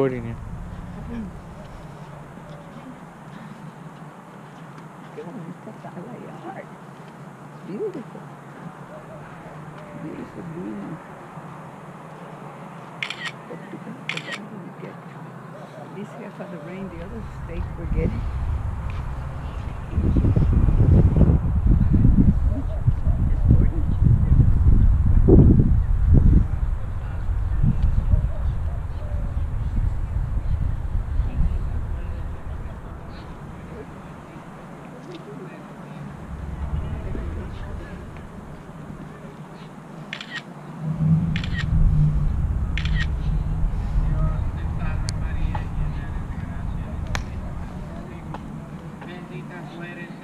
Recording you. Beautiful. Beautiful this here for the rain, the other state we're getting. Martita Suárez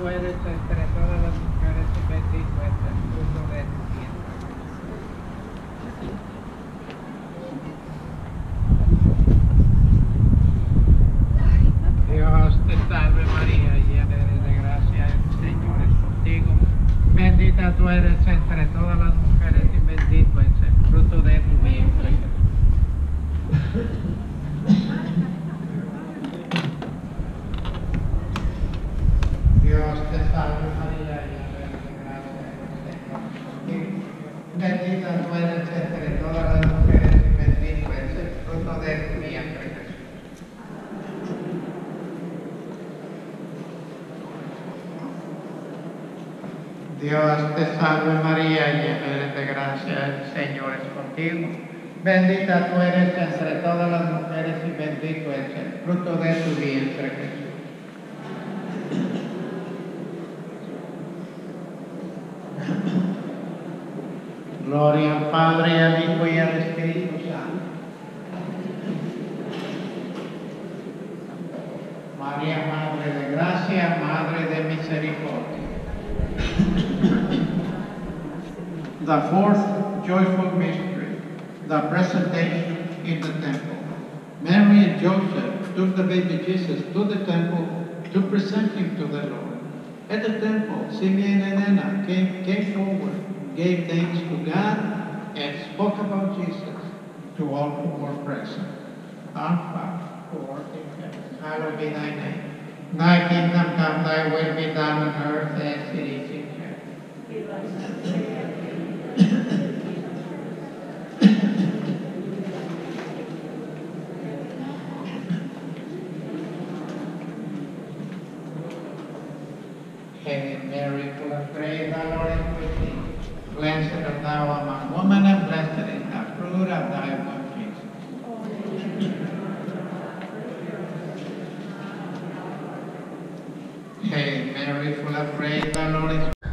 Bendita tú Dios te salve María, llena eres de gracia, el Señor es contigo. Bendita tú eres entre todas las mujeres y bendito es el fruto de tu vientre Jesús. Gloria al Padre, al Hijo y al Espíritu Santo. María, Madre de Gracia, Madre de Misericordia. The fourth joyful mystery, the presentation in the temple. Mary and Joseph took the baby Jesus to the temple to present him to the Lord. At the temple, Simeon and Anna came, came forward, gave thanks to God, and spoke about Jesus to all who were present. Our Father, who art in heaven, hallowed be thy name. Thy kingdom come, thy will be done on earth as it is in heaven. Hail Mary, full of grace, the Lord is with thee. Blessed among women, and blessed is the fruit of thy womb, Jesus. Hail Mary, full of grace, the Lord is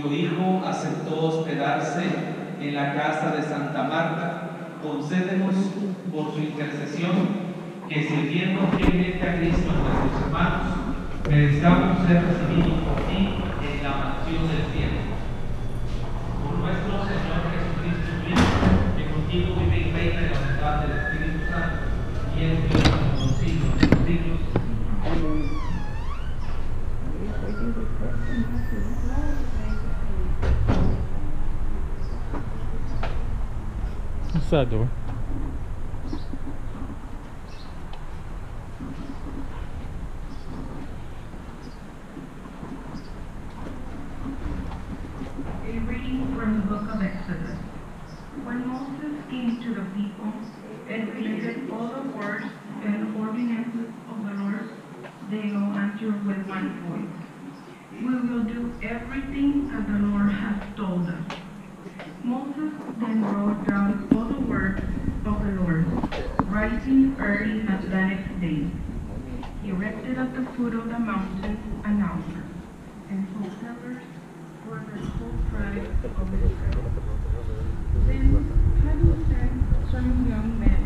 cuyo hijo aceptó hospedarse en la casa de Santa Marta, concédenos por su intercesión que sirviendo fielmente a Cristo nuestros hermanos, merezcamos ser recibidos por ti en la mansión del cielo. pasado Of the Mountain announcer, and fulfillers were the full pride of the. Then, having sent some young men